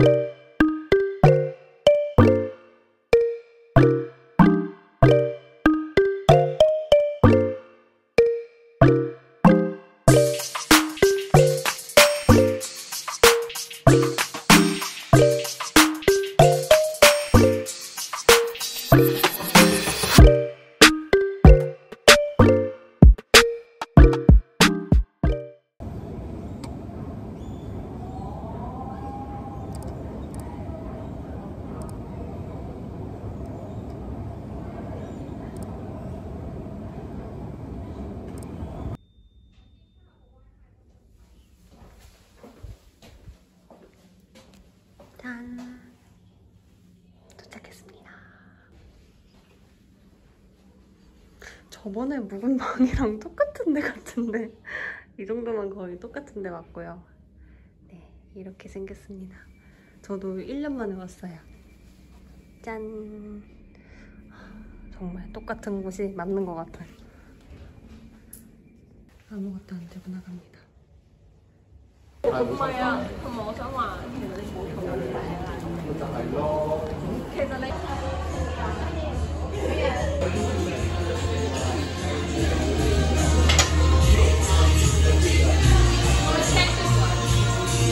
you 저번에 묵은 방이랑 똑같은데 같은데 이 정도만 거의 똑같은데 맞고요 네 이렇게 생겼습니다 저도 1년 만에 왔어요 짠 정말 똑같은 곳이 맞는 것 같아요 아무것도 안 되고 나갑니다 엄마야 엄마 我想話其實你冇同我嚟啦其實你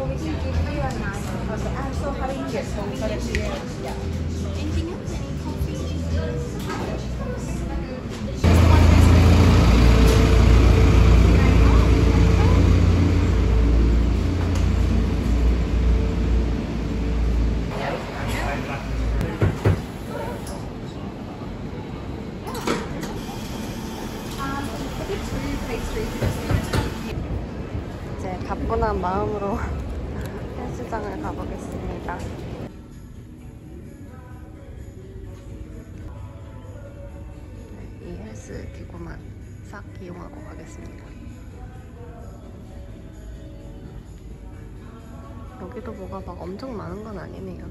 이제 바쁜 마음으로 시장을 가보겠습니다. 네, 이 헬스 기구만 싹 이용하고 가겠습니다. 여기도 뭐가 막 엄청 많은 건 아니네요.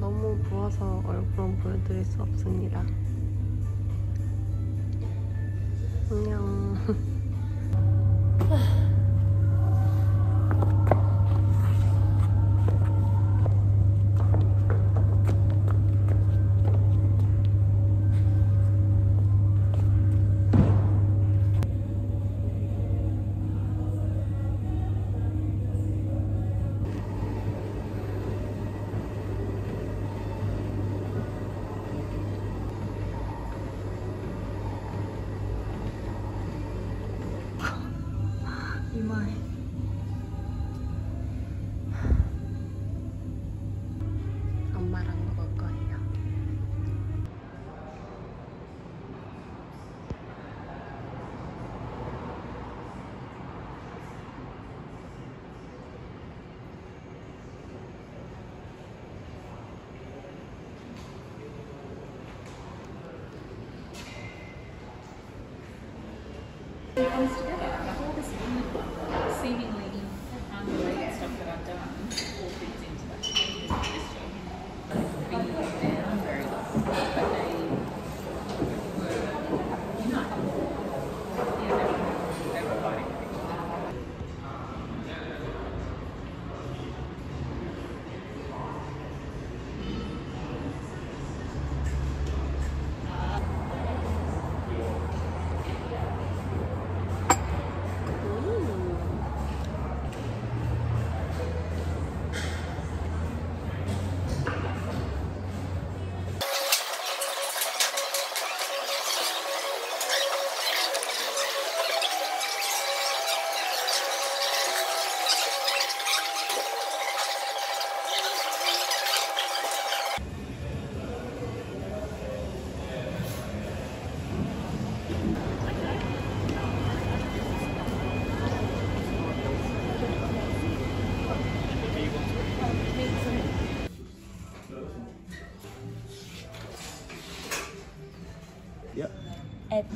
너무 부어서 얼굴은 보여드릴 수 없습니다. 안녕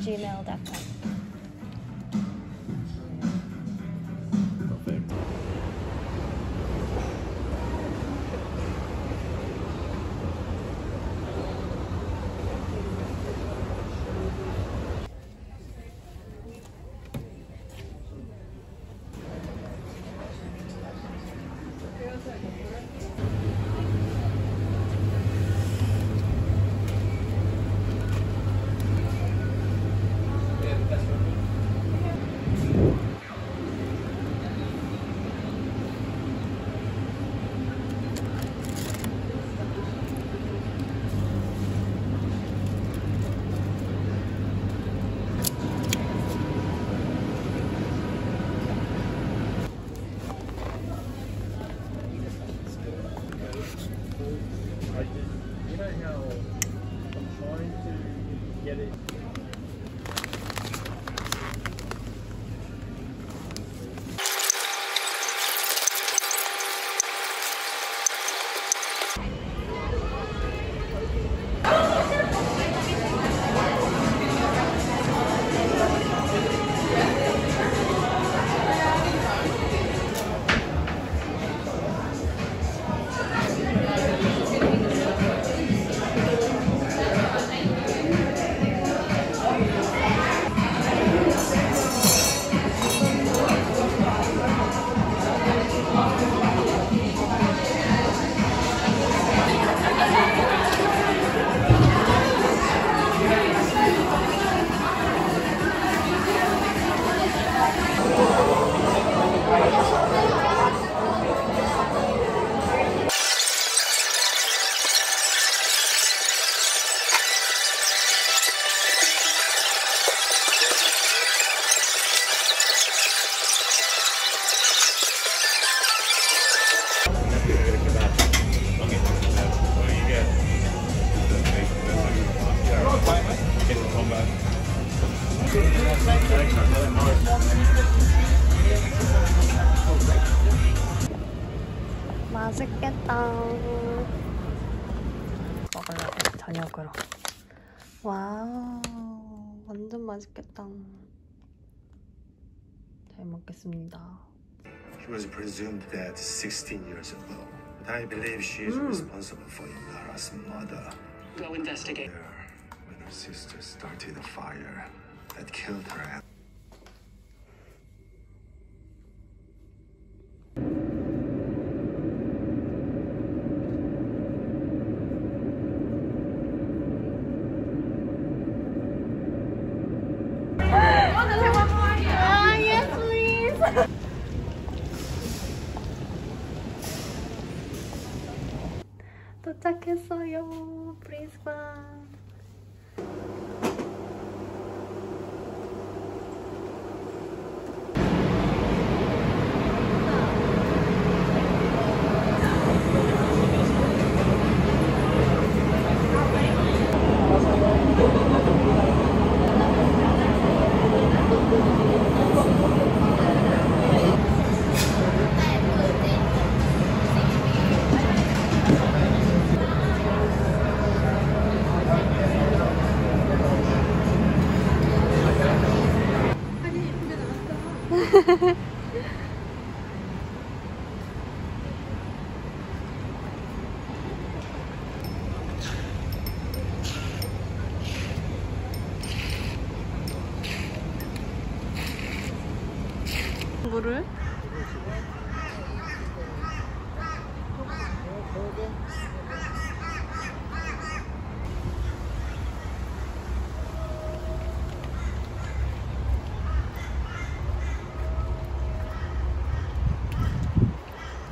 gmail.com. I'm trying to get it. 와우 완전 맛있겠다 잘 먹겠습니다 She was presumed dead 16 years ago but I believe she is 음. responsible for Inara's mother Go investigate her when her sister started a fire that killed her 물을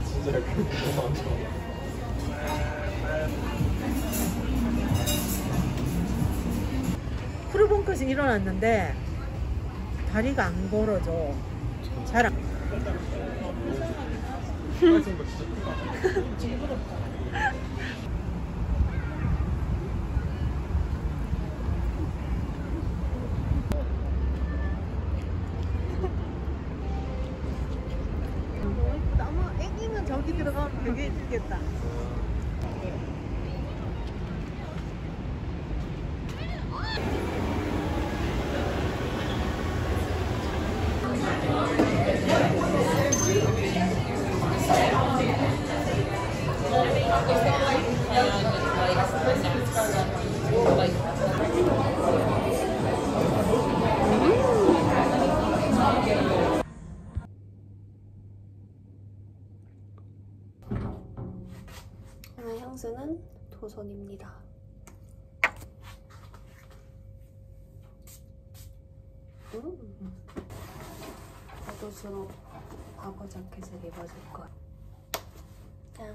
진짜 르본까지 일어났는데 다리가 안 걸어져 사랑 아마 애기는 저기 들어가면 되게 예쁘겠다 버선입니다. 음. 나도 주로 과거 자켓을 입어줄 거야. 짠.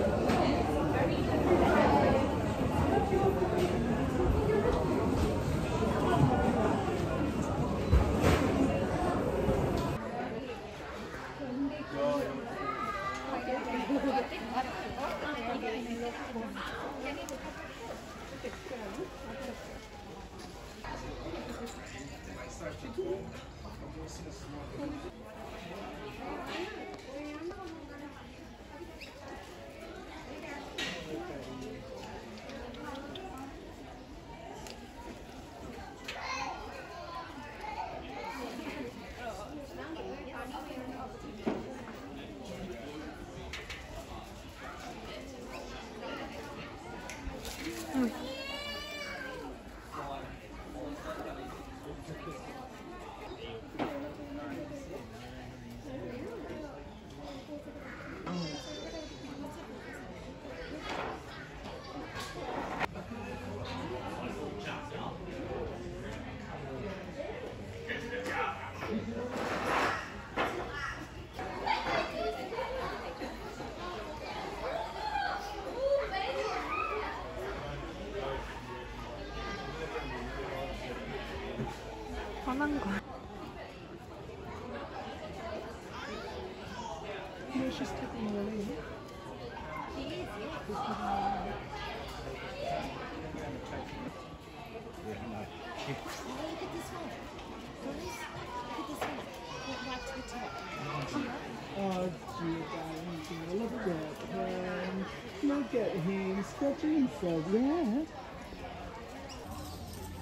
떨어져 머 있어. 왜?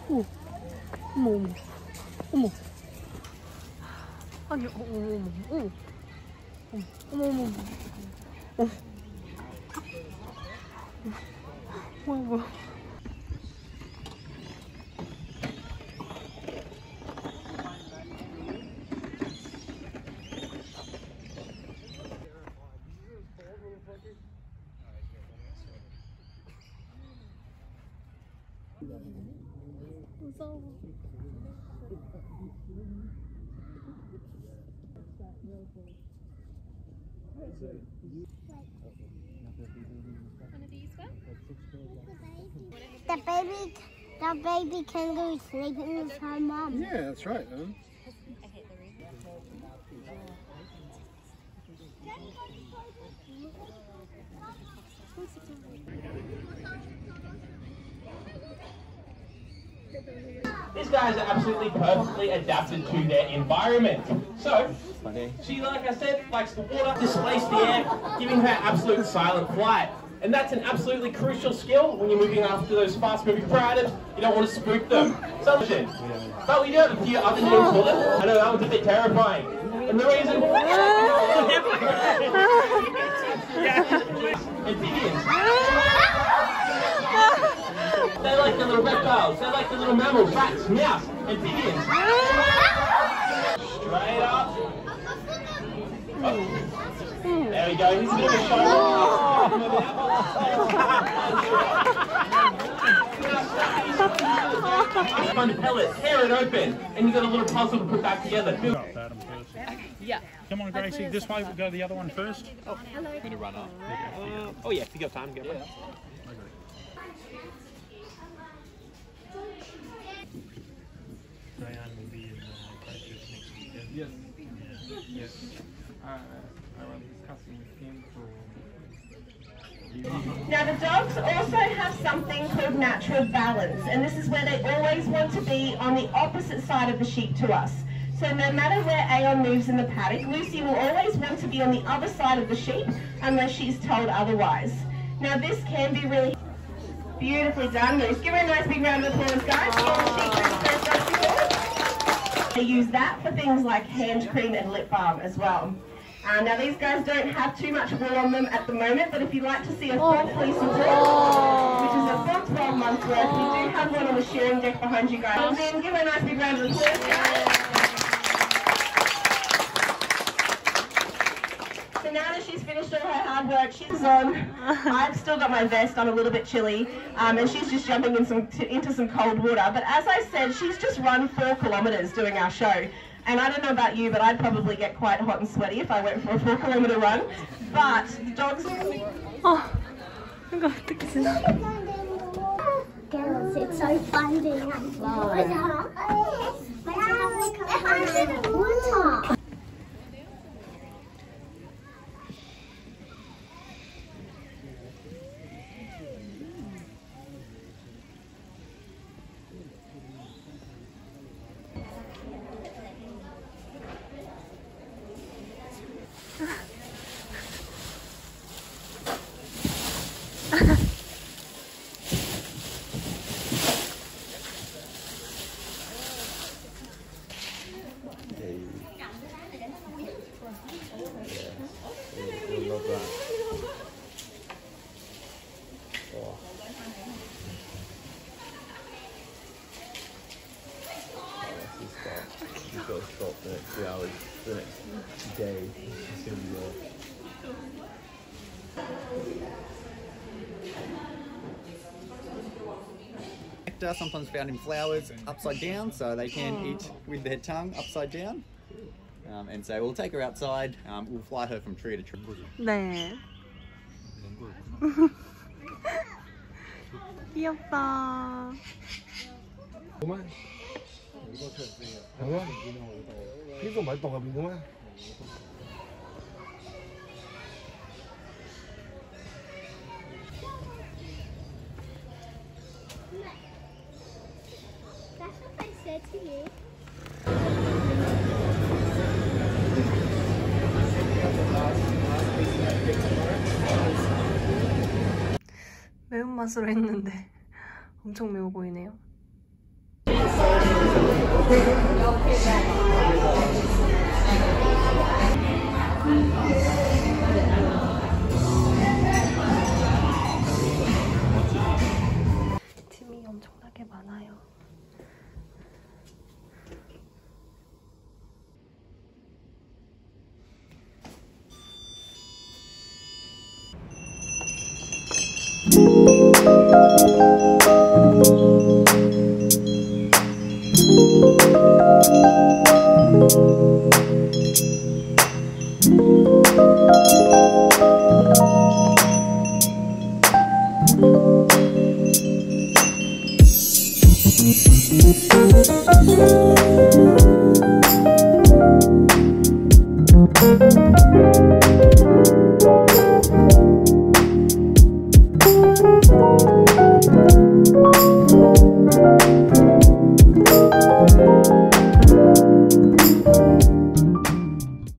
오, 어머, 어머, 어머. 어니 어머, 어머, 어머, 어머, 어머, 어머. 어머. 어야어야 The baby, the baby can kangaroo sleeping with her mom. Yeah, that's right. Huh? These guys are absolutely perfectly adapted to their environment. So, Funny. She, like I said, likes the water, displace the air, giving her absolute silent flight. And that's an absolutely crucial skill when you're moving after those fast moving items. You don't want to spook them. Solution. Yeah. But we do have a few other new for them. I know that was a bit terrifying. And the reason. Amphibians. They're like the little reptiles. They're like the little mammals, rats, mouse, amphibians. Straight up. There we go. He's going to show Fun pellets, tear it open, and you got a little puzzle to put back together. Yeah. Come on, Gracie. This way, we'll go the other one first. Oh, hello. I'm going to run up. Uh, oh, yeah, if you got time, go yeah. Diane will be in uh, the next weekend. Yes. Yeah. Yes. I, was discussing him to... Now the dogs also have something called natural balance and this is where they always want to be on the opposite side of the sheep to us. So no matter where Aeon moves in the paddock, Lucy will always want to be on the other side of the sheep unless she's told otherwise. Now this can be really beautifully done, Lucy. Give her a nice big round of applause, guys. They use that for things like hand cream and lip balm as well. Uh, now these guys don't have too much wool on them at the moment, but if you'd like to see a oh. full fleece of wool, which is a full 12 months worth, we do have one on the shearing deck behind you guys. And then give a nice big round of applause. So now that she's finished all her hard work, she's on. I've still got my vest, on, a little bit chilly, um, and she's just jumping in some, into some cold water. But as I said, she's just run four kilometres doing our show. And I don't know about you, but I'd probably get quite hot and sweaty if I went for a four kilometre run. But the dogs. Oh, my God, the kisses. Girls, it's so fun being at water. nectar, sometimes found in flowers upside down, so they can oh. eat with their tongue upside down. Um, and so we'll take her outside, um, we'll fly her from tree to tree. 네. 귀엽다. 많이 짜증해. 매운맛으로 했는데 엄청 매워 보이네요. 짐이 엄청나게 많아요.